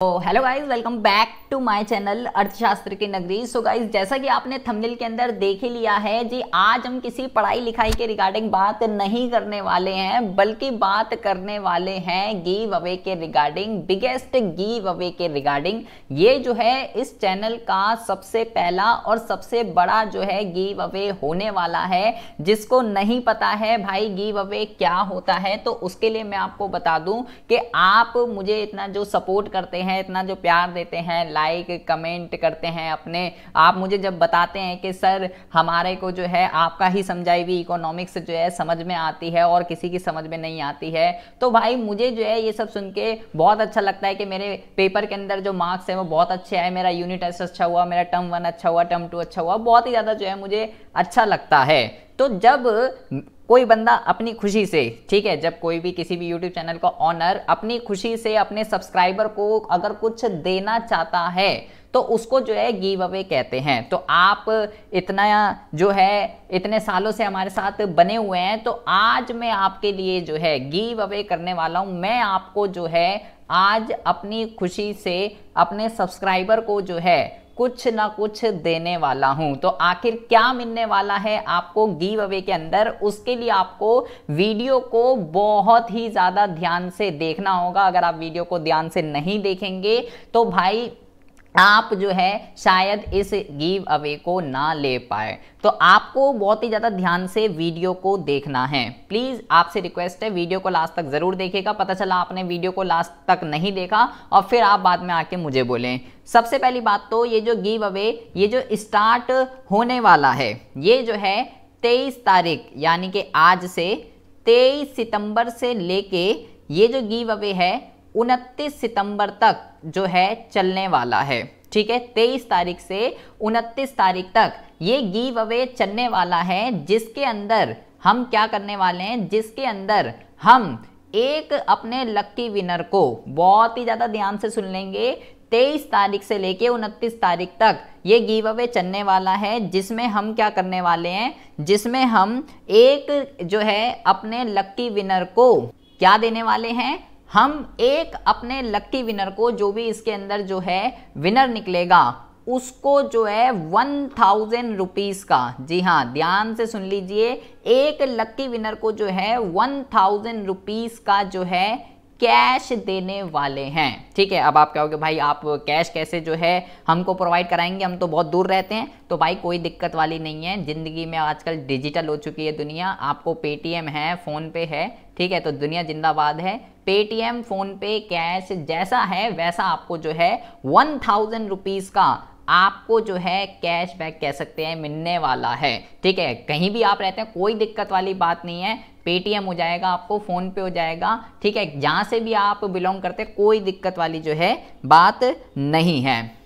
Hello guys welcome back to my channel अर्थशास्त्र की नगरी। सो गाइस जैसा कि आपने थंबनेल के अंदर देख ही लिया है, जी, आज हम किसी पढ़ाई लिखाई के रिगार्डिंग बात नहीं करने वाले हैं, बल्कि बात करने वाले हैं गिव अवे के रिगार्डिंग बिगेस्ट गिव अवे के रिगार्डिंग ये जो है, इस चैनल का सबसे पहला और सबसे बड़ा जो है गिव अवे होने वाला है। जिसको नहीं पता है भाई गिव अवे क्या होता है तो उसके लिए मैं आपको बता दूँ कि आप मुझे इतना जो सपोर्ट करते हैं हैं, इतना जो प्यार देते हैं लाइक कमेंट करते हैं अपने। आप मुझे जब बताते हैं कि सर, हमारे को जो है, आपका ही समझाई हुई इकोनॉमिक्स जो है, समझ में आती है और किसी की समझ में नहीं आती है तो भाई मुझे जो है ये सब सुन के बहुत अच्छा लगता है कि मेरे पेपर के अंदर जो मार्क्स है, वो बहुत अच्छे आए। मेरा यूनिट टेस्ट अच्छा हुआ, मेरा टर्म वन अच्छा हुआ टर्म टू अच्छा हुआ, बहुत ही ज़्यादा जो है मुझे अच्छा लगता है। तो जब कोई बंदा अपनी खुशी से, ठीक है, जब कोई भी किसी भी यूट्यूब चैनल का ऑनर अपनी खुशी से, अपने सब्सक्राइबर को अगर कुछ देना चाहता है तो उसको जो है गिव अवे कहते हैं। तो आप इतना जो है, इतने सालों से हमारे साथ बने हुए हैं तो आज मैं आपके लिए जो है गिव अवे करने वाला हूँ। मैं आपको जो है आज अपनी खुशी से, अपने सब्सक्राइबर को जो है कुछ ना कुछ देने वाला हूँ। तो आखिर क्या मिलने वाला है आपको गिव अवे के अंदर? उसके लिए आपको वीडियो को बहुत ही ज़्यादा ध्यान से देखना होगा। अगर आप वीडियो को ध्यान से नहीं देखेंगे तो भाई आप जो है शायद इस गिव अवे को ना ले पाए। तो आपको बहुत ही ज़्यादा ध्यान से वीडियो को देखना है। प्लीज़, आपसे रिक्वेस्ट है, वीडियो को लास्ट तक ज़रूर देखेगा। पता चला आपने वीडियो को लास्ट तक नहीं देखा और फिर आप बाद में आके मुझे बोलें। सबसे पहली बात तो ये जो गिव अवे, ये जो स्टार्ट होने वाला है, ये जो है तेईस तारीख, यानी कि आज से तेईस सितंबर से लेके ये जो गिव अवे है उनतीस सितंबर तक जो है चलने वाला है। ठीक है? तेईस तारीख से उनतीस तारीख तक ये गिव अवे चलने वाला है, जिसके अंदर हम क्या करने वाले हैं? जिसके अंदर हम एक अपने लक्की विनर को बहुत ही ज़्यादा ध्यान से सुन लेंगे। तेईस तारीख से लेके उनतीस तारीख तक ये गिव अवे चलने वाला है, जिसमें हम क्या करने वाले हैं? जिसमें हम एक जो है अपने लक्की विनर को क्या देने वाले हैं? हम एक अपने लक्की विनर को जो भी इसके अंदर जो है विनर निकलेगा, उसको जो है वन थाउज़ेंड रुपीज़ का। जी हाँ ध्यान से सुन लीजिए, एक लक्की विनर को जो है वन थाउज़ेंड रुपीज़ का जो है कैश देने वाले हैं। ठीक है, अब आप कहोगे, भाई, आप कैश कैसे जो है हमको प्रोवाइड कराएँगे? हम तो बहुत दूर रहते हैं। तो भाई, कोई दिक्कत वाली नहीं है। ज़िंदगी में आजकल डिजिटल हो चुकी है दुनिया। आपको पेटीएम है फ़ोन पे है। ठीक है तो दुनिया जिंदाबाद है। पेटीएम फ़ोन पे कैश जैसा है, वैसा आपको जो है वन थाउज़ेंड रुपीज़ का आपको जो है कैश बैक कह सकते हैं, मिलने वाला है। ठीक है, कहीं भी आप रहते हैं, कोई दिक्कत वाली बात नहीं है। पेटीएम हो जाएगा, आपको फ़ोन पे हो जाएगा, ठीक है? जहाँ से भी आप बिलोंग करते कोई दिक्कत वाली जो है, बात नहीं है।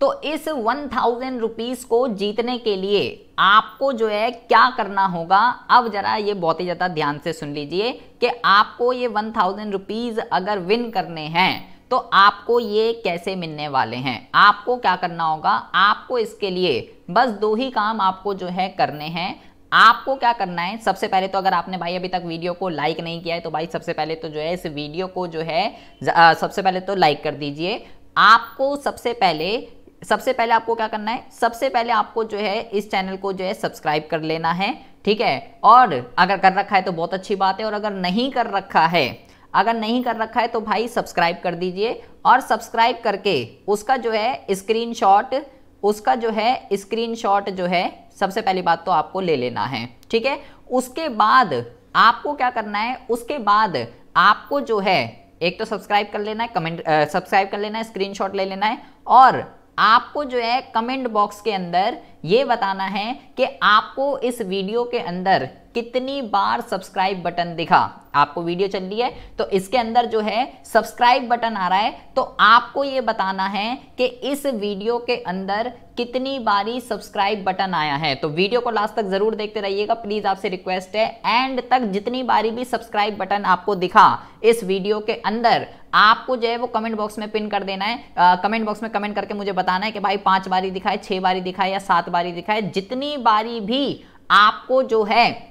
तो इस वन थाउज़ेंड रुपीज़ को जीतने के लिए आपको जो है, क्या करना होगा? अब जरा ये बहुत ही ज़्यादा ध्यान से सुन लीजिए कि आपको ये वन थाउज़ेंड रुपीज़ अगर विन करने हैं तो आपको ये कैसे मिलने वाले हैं? आपको क्या करना होगा? आपको इसके लिए बस दो ही काम आपको जो है करने हैं। आपको क्या करना है? सबसे पहले तो अगर आपने भाई अभी तक वीडियो को लाइक नहीं किया है तो भाई सबसे पहले तो जो है, इस वीडियो को जो है सबसे पहले तो लाइक कर दीजिए। आपको सबसे पहले सबसे पहले आपको क्या करना है? सबसे पहले आपको जो है, इस चैनल को जो है सब्सक्राइब कर लेना है, ठीक है? और अगर कर रखा है तो बहुत अच्छी बात है, और अगर नहीं कर रखा है, अगर नहीं कर रखा है तो भाई सब्सक्राइब कर दीजिए। और सब्सक्राइब करके उसका जो है स्क्रीनशॉट उसका जो है स्क्रीनशॉट जो है, सबसे पहली बात तो आपको ले लेना है, ठीक है? उसके बाद आपको क्या करना है, उसके बाद आपको जो है, एक तो सब्सक्राइब कर लेना है कमेंट सब्सक्राइब कर लेना है स्क्रीनशॉट ले लेना है और आपको जो है कमेंट बॉक्स के अंदर ये बताना है कि आपको इस वीडियो के अंदर कितनी बार सब्सक्राइब बटन दिखा। आपको वीडियो चल रही है तो इसके अंदर जो है सब्सक्राइब बटन आ रहा है तो आपको ये बताना है कि इस वीडियो के अंदर कितनी बारी सब्सक्राइब बटन आया है। तो वीडियो को लास्ट तक ज़रूर देखते रहिएगा, प्लीज़ आपसे रिक्वेस्ट है। एंड तक जितनी बारी भी सब्सक्राइब बटन आपको दिखा इस वीडियो के अंदर आपको जो है वो कमेंट बॉक्स में पिन कर देना है। कमेंट बॉक्स में कमेंट करके मुझे बताना है कि भाई पाँच बारी दिखाए छह बारी दिखाए या सात बारी दिखाए। जितनी बारी भी आपको जो है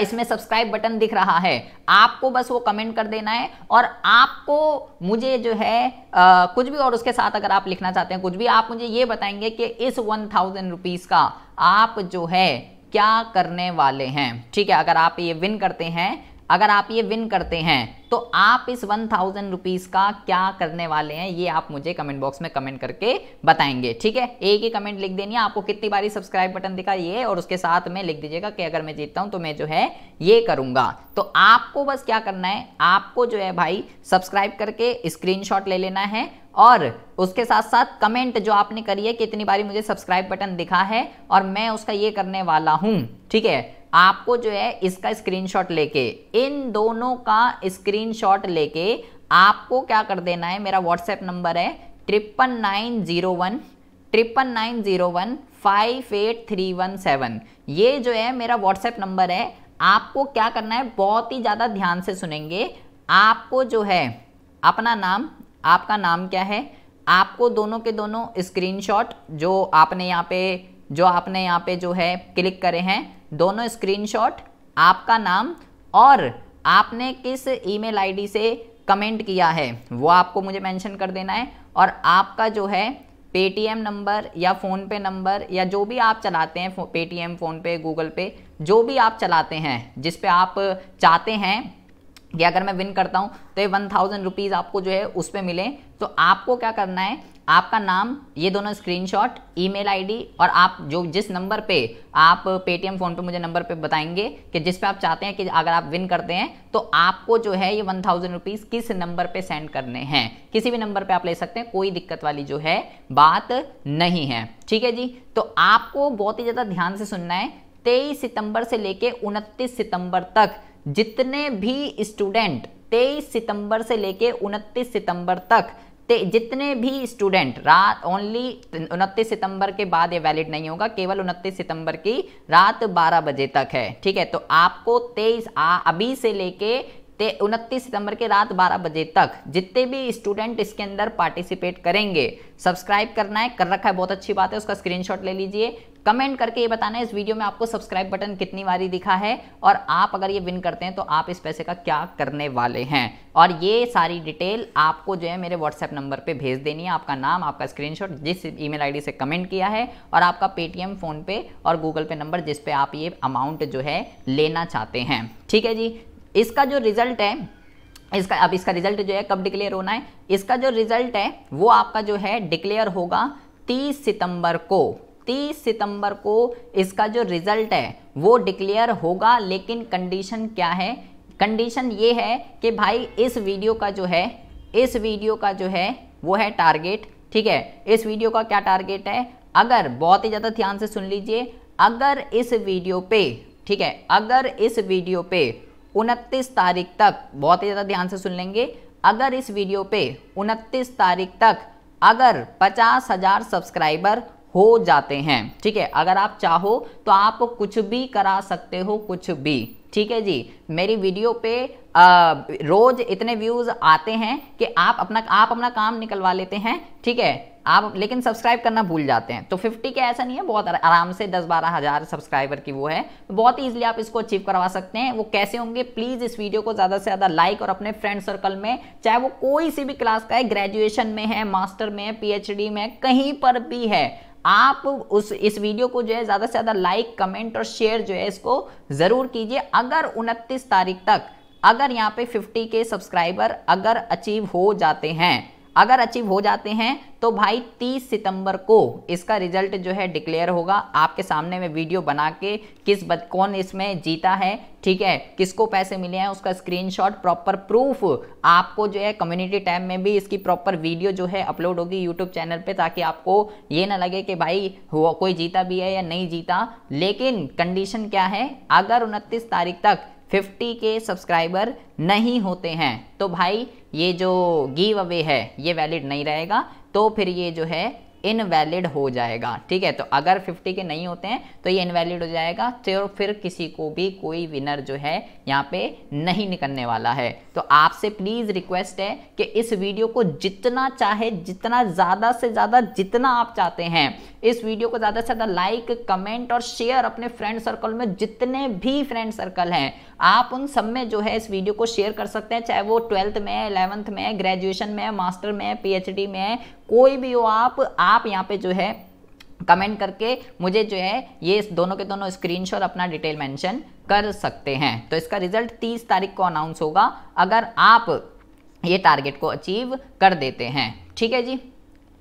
इसमें सब्सक्राइब बटन दिख रहा है आपको बस वो कमेंट कर देना है और आपको मुझे जो है आ, कुछ भी और उसके साथ अगर आप लिखना चाहते हैं कुछ भी आप मुझे ये बताएँगे कि इस वन थाउज़ेंड रुपीज़ का आप जो है क्या करने वाले हैं? ठीक है अगर आप ये विन करते हैं अगर आप ये विन करते हैं तो आप इस वन थाउज़ेंड रुपीज़ का क्या करने वाले हैं, ये आप मुझे कमेंट बॉक्स में कमेंट करके बताएँगे, ठीक है? एक ही कमेंट लिख देनी है, आपको कितनी बारी सब्सक्राइब बटन दिखा ये और उसके साथ में लिख दीजिएगा कि अगर मैं जीतता हूँ तो मैं जो है ये करूँगा। तो आपको बस क्या करना है, आपको जो है भाई सब्सक्राइब करके स्क्रीन ले लेना है, और उसके साथ साथ कमेंट जो आपने करी है कि इतनी बारी मुझे सब्सक्राइब बटन दिखा है, और मैं उसका ये करने वाला हूँ, ठीक है? आपको जो है इसका स्क्रीनशॉट लेके, इन दोनों का स्क्रीनशॉट लेके आपको क्या कर देना है? मेरा व्हाट्सएप नंबर है triple nine zero one triple nine zero one five eight three one seven ये जो है मेरा व्हाट्सएप नंबर है। आपको क्या करना है? बहुत ही ज़्यादा ध्यान से सुनेंगे। आपको जो है अपना नाम, आपका नाम क्या है? आपको दोनों के दोनों स्क्रीनशॉट जो आपने यहाँ पे, जो आपने यहाँ पे जो है क्लिक करे हैं दोनों स्क्रीनशॉट आपका नाम और आपने किस ईमेल आईडी से कमेंट किया है, वो आपको मुझे मेंशन कर देना है। और आपका जो है पेटीएम नंबर या फ़ोन पे नंबर या जो भी आप चलाते हैं पेटीएम फ़ोन पे गूगल पे जो भी आप चलाते हैं, जिस पे आप चाहते हैं कि अगर मैं विन करता हूँ तो ये वन थाउज़ेंड रुपीज़ आपको जो है उस पर मिले। तो आपको क्या करना है आपका नाम, ये दोनों स्क्रीनशॉट ईमेल आईडी और आप जो जिस नंबर पे आप पेटीएम फ़ोन पे मुझे नंबर पे बताएँगे कि जिस पे आप चाहते हैं कि अगर आप विन करते हैं तो आपको जो है ये वन थाउज़ेंड रुपीज़ किस नंबर पे सेंड करने हैं? किसी भी नंबर पे आप ले सकते हैं, कोई दिक्कत वाली जो है बात नहीं है। ठीक है जी? तो आपको बहुत ही ज़्यादा ध्यान से सुनना है, तेईस सितंबर से लेके उनतीस सितंबर तक जितने भी स्टूडेंट तेईस सितंबर से लेके उनतीस सितंबर तक जितने भी स्टूडेंट रात ओनली उनतीस सितंबर के बाद ये वैलिड नहीं होगा, केवल उनतीस सितंबर की रात 12 बजे तक है, ठीक है? तो आपको तेईस अभी से लेके ते उनतीस सितंबर के रात 12 बजे तक जितने भी स्टूडेंट इसके अंदर पार्टिसिपेट करेंगे सब्सक्राइब करना है, कर रखा है, बहुत अच्छी बात है, उसका स्क्रीनशॉट ले लीजिए। कमेंट करके ये बताना है इस वीडियो में आपको सब्सक्राइब बटन कितनी बारी दिखा है और आप अगर ये विन करते हैं तो आप इस पैसे का क्या करने वाले हैं? और ये सारी डिटेल आपको जो है मेरे व्हाट्सएप नंबर पे भेज देनी है। आपका नाम, आपका स्क्रीनशॉट जिस ईमेल आईडी से कमेंट किया है और आपका पेटीएम फ़ोनपे और गूगल पे नंबर जिस पे आप ये अमाउंट जो है लेना चाहते हैं। ठीक है जी? इसका जो रिज़ल्ट है, इसका, अब इसका रिज़ल्ट जो है कब डिक्लेयर होना है? इसका जो रिज़ल्ट है, वो आपका जो है डिक्लेयर होगा 30 सितंबर को। 30 सितंबर को इसका जो रिज़ल्ट है, वो डिक्लेयर होगा, लेकिन कंडीशन क्या है? कंडीशन ये है कि भाई, इस वीडियो का जो है, इस वीडियो का जो है, वो है टारगेट, ठीक है? इस वीडियो का क्या टारगेट है? अगर बहुत ही ज़्यादा ध्यान से सुन लीजिए, अगर इस वीडियो पे, ठीक है, अगर इस वीडियो पे उनतीस तारीख तक, बहुत ही ज़्यादा ध्यान से सुन लेंगे, अगर इस वीडियो पे उनतीस तारीख तक अगर पचास हज़ार सब्सक्राइबर हो जाते हैं। ठीक है? अगर आप चाहो तो आप कुछ भी करा सकते हो कुछ भी। ठीक है जी? मेरी वीडियो पे आ, रोज इतने व्यूज़ आते हैं कि आप अपना आप अपना काम निकलवा लेते हैं। ठीक है? आप लेकिन सब्सक्राइब करना भूल जाते हैं। तो 50 के ऐसा नहीं है बहुत आराम से दस बारह हज़ार सब्सक्राइबर की वो है। तो बहुत ईजिली आप इसको अचीव करवा सकते हैं। वो कैसे होंगे? प्लीज़ इस वीडियो को ज़्यादा से ज़्यादा लाइक और अपने फ्रेंड सर्कल में चाहे वो कोई सी भी क्लास का है ग्रेजुएशन में है मास्टर में है पीएचडी में है कहीं पर भी है। आप उस, इस वीडियो को जो है ज़्यादा से ज़्यादा लाइक कमेंट और शेयर जो है इसको ज़रूर कीजिए। अगर उनतीस तारीख तक, अगर यहाँ पे 50 के सब्सक्राइबर अगर अचीव हो जाते हैं अगर अचीव हो जाते हैं तो भाई 30 सितंबर को इसका रिज़ल्ट जो है डिक्लेयर होगा। आपके सामने में वीडियो बना के किस बद, कौन इसमें जीता है, ठीक है? किसको पैसे मिले हैं, उसका स्क्रीनशॉट प्रॉपर प्रूफ आपको जो है कम्युनिटी टैब में भी इसकी प्रॉपर वीडियो जो है अपलोड होगी यूट्यूब चैनल पे, ताकि आपको ये ना लगे कि भाई कोई जीता भी है या नहीं जीता। लेकिन कंडीशन क्या है? अगर उनतीस तारीख तक 50 के सब्सक्राइबर नहीं होते हैं। तो भाई, ये जो गिव अवे है, ये वैलिड नहीं रहेगा। तो फिर ये जो है इनवैलिड हो जाएगा, ठीक है? तो अगर 50 के नहीं होते हैं तो ये इनवैलिड हो जाएगा तो फिर किसी को भी कोई विनर जो है, यहाँ पे नहीं निकलने वाला है। तो आपसे प्लीज़ रिक्वेस्ट है कि इस वीडियो को जितना चाहे, जितना ज़्यादा से ज़्यादा, जितना आप चाहते हैं, इस वीडियो को ज़्यादा से ज़्यादा लाइक कमेंट और शेयर अपने फ्रेंड सर्कल में, जितने भी फ्रेंड सर्कल हैं, आप उन सब में जो है इस वीडियो को शेयर कर सकते हैं, चाहे वो ट्वेल्थ में इलेवंथ में ग्रेजुएशन में मास्टर में पीएचडी में कोई भी हो आप आप यहाँ पे जो है कमेंट करके मुझे जो है ये दोनों के दोनों स्क्रीनशॉट अपना डिटेल मेंशन कर सकते हैं। तो इसका रिज़ल्ट 30 तारीख को अनाउंस होगा, अगर आप ये टारगेट को अचीव कर देते हैं। ठीक है जी?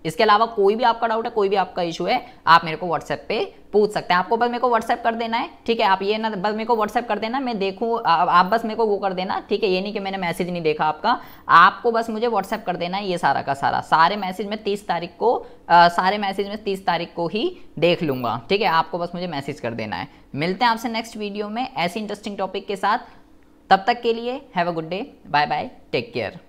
इसके अलावा कोई भी आपका डाउट है कोई भी आपका इशू है आप मेरे को व्हाट्सएप पे पूछ सकते हैं। आपको बस मेरे को व्हाट्सएप कर देना है ठीक है? आप ये ना बस मेरे को व्हाट्सएप कर देना मैं देखूँ आप बस मेरे को वो कर देना ठीक है? ये नहीं कि मैंने मैसेज नहीं देखा आपका। आपको बस मुझे व्हाट्सएप कर देना है ये सारा का सारा। सारे मैसेज में तीस तारीख को आ, सारे मैसेज में तीस तारीख को ही देख लूँगा ठीक है? आपको बस मुझे मैसेज कर देना है। मिलते हैं आपसे नेक्स्ट वीडियो में ऐसी इंटरेस्टिंग टॉपिक के साथ। तब तक के लिए have a good day bye bye take care